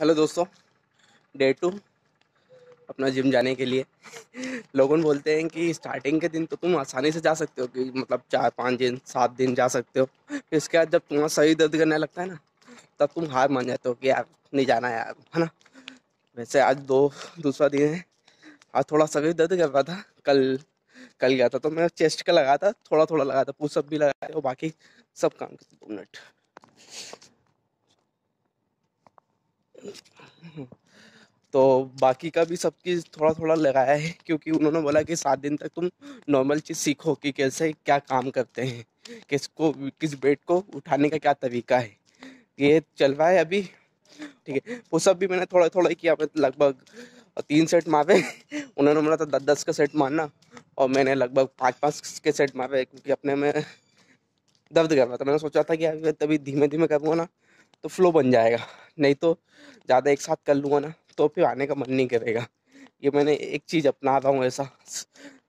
Hello दोस्तों, day to, अपना gym जाने के लिए। लोगों बोलते हैं कि स्टार्टिंग के दिन तो तुम आसानी से जा सकते हो, कि मतलब चार, पाँच दिन, सात दिन जा सकते हो। फिर उसके बाद जब तुम्हारा सही दर्द करने लगता है ना, तब तुम हार मान जाते हो कि यार, नहीं जाना यार, है ना? वैसे आज दो, दूसरा दिन है। आज थोड़ा सभी दर्द कर रहा था, कल कल गया था तो मैं चेस्ट का लगा था थोड़ा थोड़ा लगा था पुशअप भी लगाया और बाकी सब काम करते दो मिनट तो बाकी का भी सब चीज़ थोड़ा थोड़ा लगाया है, क्योंकि उन्होंने बोला कि सात दिन तक तुम नॉर्मल चीज़ सीखो कि कैसे क्या काम करते हैं, किसको, किस बेड को उठाने का क्या तरीका है। ये चल रहा है अभी, ठीक है। वो सब भी मैंने थोड़ा थोड़ा किया लगभग तीन सेट मारे, उन्होंने बोला था दस दस का सेट मारना, और मैंने लगभग पाँच पाँच के सेट मारे, क्योंकि अपने में दर्द कर रहा था। मैंने सोचा था कि अभी तभी धीमे धीमे करूँगा ना तो फ्लो बन जाएगा। नहीं तो ज़्यादा एक साथ कर लूँगा ना तो फिर आने का मन नहीं करेगा। ये मैंने एक चीज़ अपना रहा हूँ ऐसा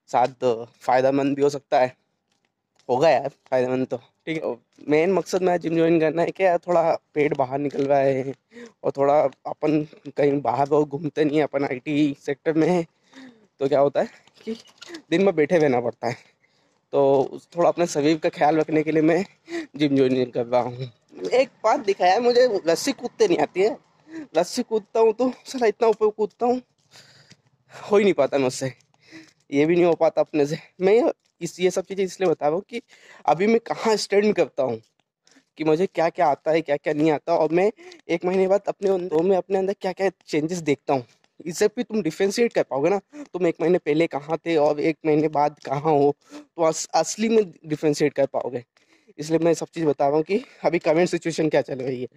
साथ फ़ायदेमंद भी हो सकता है। होगा यार फ़ायदेमंद तो। ठीक है। मेन मकसद मैं जिम ज्वाइन करना है कि यार थोड़ा पेट बाहर निकल रहा है और थोड़ा अपन कहीं बाहर वो घूमते नहीं है अपन आईटी सेक्टर में। है तो क्या होता है कि दिन में बैठे रहना पड़ता है। तो थोड़ा अपने शरीर का ख्याल रखने के लिए मैं जिम ज्वाइन कर रहा हूँ। एक बात दिखाया मुझे रस्सी कूदते नहीं आती है। रस्सी कूदता हूँ तो सर इतना ऊपर कूदता हूँ। हो ही नहीं पाता मुझसे ये भी नहीं हो पाता अपने से। मैं इस ये सब चीज़ें इसलिए बता रहा हूँ कि अभी मैं कहाँ स्टैंड करता हूँ? कि मुझे क्या क्या आता है क्या क्या नहीं आता? और मैं एक महीने बाद अपने मैं अपने अंदर क्या क्या चेंजेस देखता हूँ। इससे भी तुम डिफ्रेंशिएट कर पाओगे ना? तुम एक महीने पहले कहाँ थे और एक महीने बाद कहाँ हो? तो अस, असली में डिफ्रेंशिएट कर पाओगे। इसलिए मैं सब चीज़ बता रहा हूँ कि अभी कमेंट सिचुएशन क्या चल रही है।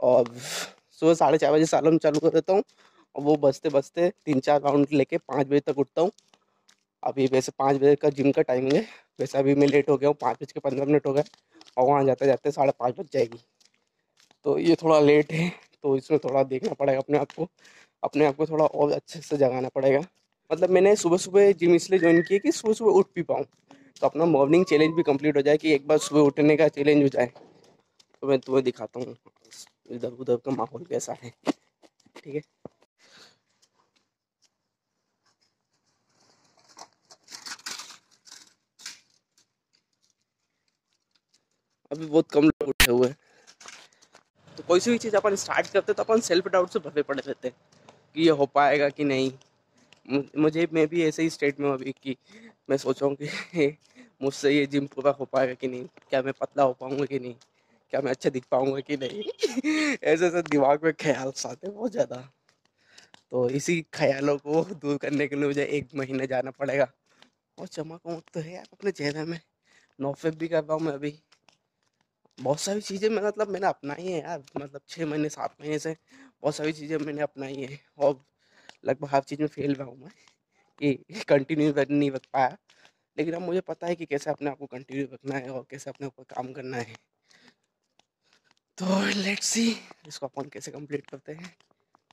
और सुबह साढ़े चार बजे सालम चालू कर देता हूँ और वो बजते बजते तीन चार राउंड लेके पाँच बजे तक उठता हूँ। अभी वैसे पाँच बजे का जिम का टाइमिंग है, वैसे अभी मैं लेट हो गया हूँ, पाँच बज के पंद्रह मिनट हो गए और वहाँ जाते जाते साढ़े पाँच बज जाएगी। तो ये थोड़ा लेट है तो इसमें थोड़ा देखना पड़ेगा अपने आप को, अपने आप को थोड़ा और अच्छे से जगाना पड़ेगा। मतलब मैंने सुबह सुबह जिम इसलिए ज्वाइन किया कि सुबह सुबह उठ भी पाऊँ। तो अपना मॉर्निंग चैलेंज भी कंप्लीट हो जाए कि एक बार सुबह उठने का चैलेंज हो जाए। तो मैं तुम्हें दिखाता हूँ इधर उधर का माहौल कैसा है। ठीक है? अभी बहुत कम लोग उठे हुए हैं। तो कोई सी भी चीज़ अपन स्टार्ट करते तो अपन सेल्फ डाउट से भरे पड़े रहते हैं कि ये हो पाएगा कि नहीं। मुझे, मैं भी ऐसे ही स्टेट में अभी कि मैं सोच रहा हूँ कि मुझसे ये जिम पूरा हो पाएगा कि नहीं? क्या मैं पतला हो पाऊँगा कि नहीं? क्या मैं अच्छा दिख पाऊँगा कि नहीं? ऐसे ऐसे दिमाग में ख्याल आते हैं बहुत ज़्यादा। तो इसी ख्यालों को दूर करने के लिए मुझे एक महीने जाना पड़ेगा। और चमक तो है यार अपने चेहरे में। नोफेब भी कर रहा हूँ मैं अभी। बहुत सारी चीज़ें मैं मतलब मैंने अपनाई है यार मतलब छः महीने, सात महीने से बहुत सारी चीज़ें मैंने अपनाई है। और लगभग हर चीज़ में फेल रहा हूँ मैं कि कंटिन्यू कर नहीं रख पाया। लेकिन अब मुझे पता है कि कैसे अपने आप को कंटिन्यू रखना है और कैसे अपने ऊपर काम करना है। तो लेट्स सी इसको अपन कैसे कंप्लीट करते हैं।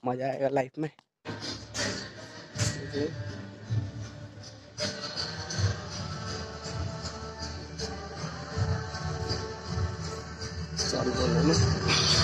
मज़ा आएगा लाइफ में। चालू कर